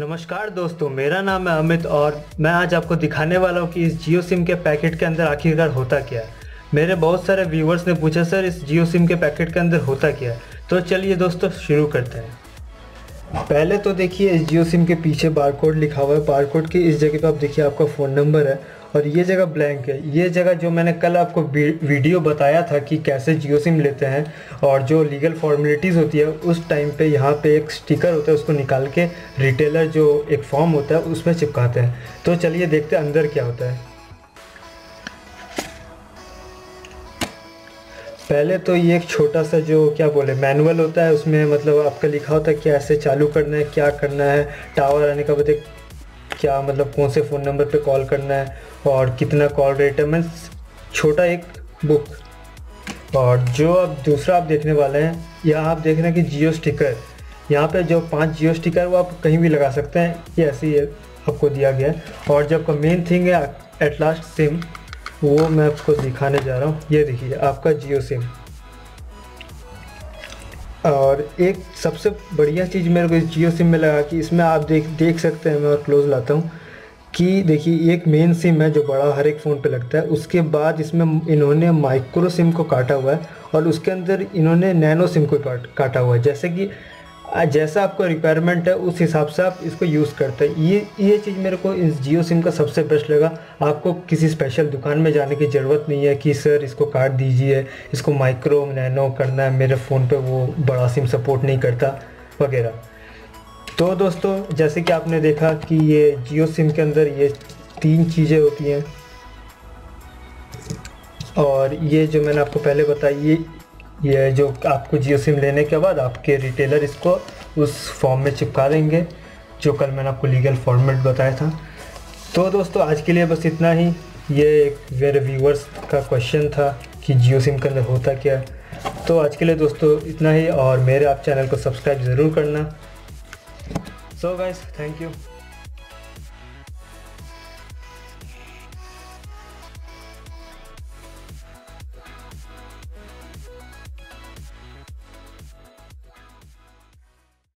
नमस्कार दोस्तों, मेरा नाम है अमित और मैं आज आपको दिखाने वाला हूँ कि इस जियो सिम के पैकेट के अंदर आखिरकार होता क्या है। मेरे बहुत सारे व्यूवर्स ने पूछा, सर, इस जियो सिम के पैकेट के अंदर होता क्या है? तो चलिए दोस्तों, शुरू करते हैं। पहले तो देखिए इस जियो सिम के पीछे बारकोड लिखा हुआ है। बारकोड की इस जगह पे आप देखिए, आपका फ़ोन नंबर है और ये जगह ब्लैंक है। ये जगह जो मैंने कल आपको वीडियो बताया था कि कैसे जियो सिम लेते हैं और जो लीगल फॉर्मेलिटीज़ होती है, उस टाइम पे यहाँ पे एक स्टिकर होता है, उसको निकाल के रिटेलर जो एक फॉर्म होता है, उसमें चिपकाते हैं। तो चलिए देखते हैं अंदर क्या होता है। पहले तो ये एक छोटा सा जो, क्या बोले, मैनुअल होता है, उसमें मतलब आपका लिखा होता है कि ऐसे चालू करना है, क्या करना है टावर आने का बाद क्या मतलब कौन से फ़ोन नंबर पे कॉल करना है, और कितना कॉल रेट है। मैं छोटा एक बुक और जो अब दूसरा आप देखने वाले हैं यहाँ आप देख रहे हैं कि जियो स्टिकर यहाँ पे जो पाँच जियो स्टिकर वो आप कहीं भी लगा सकते हैं, ये ऐसे ही आपको दिया गया है। और जो आपका मेन थिंग है एट लास्ट सिम वो मैं आपको दिखाने जा रहा हूँ। ये देखिए, आपका जियो सिम। और एक सबसे बढ़िया चीज़ मेरे को इस जियो सिम में लगा कि इसमें आप देख देख सकते हैं, मैं और क्लोज लाता हूँ कि देखिए, एक मेन सिम है जो बड़ा हर एक फ़ोन पे लगता है। उसके बाद इसमें इन्होंने माइक्रो सिम को काटा हुआ है और उसके अंदर इन्होंने नैनो सिम को काटा हुआ है। जैसे कि जैसा आपको रिक्वायरमेंट है, उस हिसाब से आप इसको यूज़ करते हैं। ये ये चीज़ मेरे को इस जियो सिम का सबसे बेस्ट लगा। आपको किसी स्पेशल दुकान में जाने की ज़रूरत नहीं है कि, सर, इसको काट दीजिए, इसको माइक्रो नैनो करना है, मेरे फ़ोन पे वो बड़ा सिम सपोर्ट नहीं करता, वगैरह। तो दोस्तों, जैसे कि आपने देखा कि ये जियो सिम के अंदर ये तीन चीज़ें होती हैं। और ये जो मैंने आपको पहले बताई, ये ये जो आपको जियो सिम लेने के बाद आपके रिटेलर इसको उस फॉर्म में चिपका देंगे जो कल मैंने आपको लीगल फॉर्मेट बताया था। तो दोस्तों, आज के लिए बस इतना ही। ये एक मेरे व्यूवर्स का क्वेश्चन था कि जियो सिम के अंदर होता क्या। तो आज के लिए दोस्तों, इतना ही, और मेरे आप चैनल को सब्सक्राइब ज़रूर करना। So guys thank you